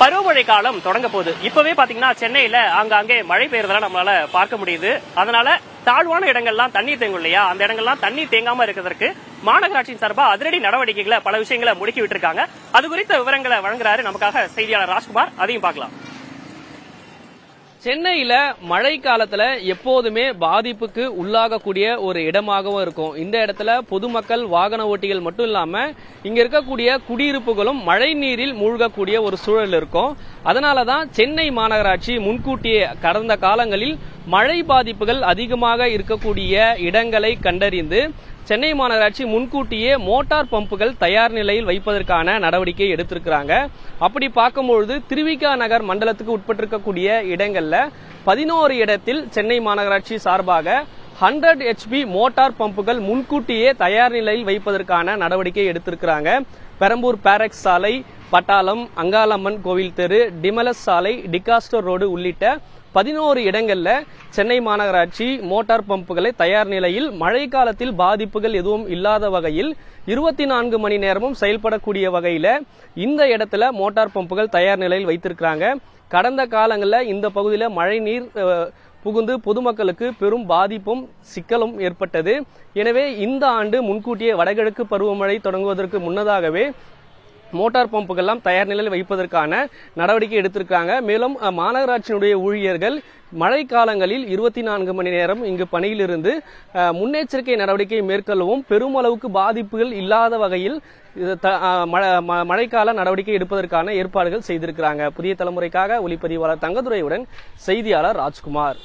பருவமழை காலம் தொடங்க போகுது. இப்பவே பாத்தீங்கன்னா சென்னையில ஆங்காங்கே மழை பெய்யறதெல்லாம் நம்மளால பார்க்க முடியுது. அதனால தாழ்வான இடங்கள்லாம் தண்ணீர் தேங்கும் இல்லையா? அந்த இடங்கள்லாம் தண்ணீர் தேங்காம இருக்கிறதுக்கு மாநகராட்சியின் சார்பா அதிரடி நடவடிக்கைகளை பல விஷயங்களை முடுக்கி விட்டுருக்காங்க. அது குறித்த விவரங்களை வழங்குறாரு நமக்காக செய்தியாளர் ராஜ்குமார். அதையும் பார்க்கலாம். சென்னையில மழை காலத்துல எப்போதுமே பாதிப்புக்கு உள்ளாகக்கூடிய ஒரு இடமாகவும் இருக்கும். இந்த இடத்துல பொதுமக்கள் வாகன ஓட்டிகள் மட்டும் இல்லாம இங்க இருக்கக்கூடிய குடியிருப்புகளும் மழை நீரில் மூழ்கக்கூடிய ஒரு சூழல் இருக்கும். அதனாலதான் சென்னை மாநகராட்சி முன்கூட்டியே கடந்த காலங்களில் மழை பாதிப்புகள் அதிகமாக இருக்கக்கூடிய இடங்களை கண்டறிந்து சென்னை மாநகராட்சி முன்கூட்டியே மோட்டார் பம்புகள் தயார் நிலையில் வைப்பதற்கான நடவடிக்கை எடுத்திருக்கிறாங்க. அப்படி பார்க்கும்பொழுது திருவிகா நகர் மண்டலத்துக்கு உட்பட்டிருக்கக்கூடிய இடங்களில் பதினோரு இடத்தில் சென்னை மாநகராட்சி சார்பாக ஹண்ட்ரட் ஹெச்பி மோட்டார் பம்புகள் முன்கூட்டியே தயார் நிலையில் வைப்பதற்கான நடவடிக்கை எடுத்திருக்கிறாங்க. பெரம்பூர் பேரக்ஸ் சாலை பட்டாளம் அங்காளம்மன் கோவில் தெரு டிமலஸ் சாலை டிகாஸ்டர் ரோடு உள்ளிட்ட பதினோரு இடங்களில் சென்னை மாநகராட்சி மோட்டார் பம்புகளை தயார் நிலையில் மழை காலத்தில் பாதிப்புகள் எதுவும் இல்லாத வகையில் இருபத்தி நான்கு மணி நேரமும் செயல்படக்கூடிய வகையில் இந்த இடத்துல மோட்டார் பம்புகள் தயார் நிலையில் வைத்திருக்கிறாங்க. கடந்த காலங்களில் இந்த பகுதியில் மழை நீர் புகுந்து பொதுமக்களுக்கு பெரும் பாதிப்பும் சிக்கலும் ஏற்பட்டது. எனவே இந்த ஆண்டு முன்கூட்டியே வடகிழக்கு பருவமழை தொடங்குவதற்கு முன்னதாகவே மோட்டார் பம்புகள்லாம் தயார் நிலையில் வைப்பதற்கான நடவடிக்கை எடுத்திருக்காங்க. மேலும் மாநகராட்சியினுடைய ஊழியர்கள் மழை காலங்களில் இருபத்தி நான்கு மணி நேரம் இங்கு பணியிலிருந்து முன்னெச்சரிக்கை நடவடிக்கை மேற்கொள்ளவும் பெருமளவுக்கு பாதிப்புகள் இல்லாத வகையில் த- ம- மழைக்கால நடவடிக்கை எடுப்பதற்கான ஏற்பாடுகள் செய்திருக்கிறாங்க. புதிய தலைமுறைக்காக ஒளிப்பதிவாளர் தங்கதுரையுடன் செய்தியாளர் ராஜ்குமார்.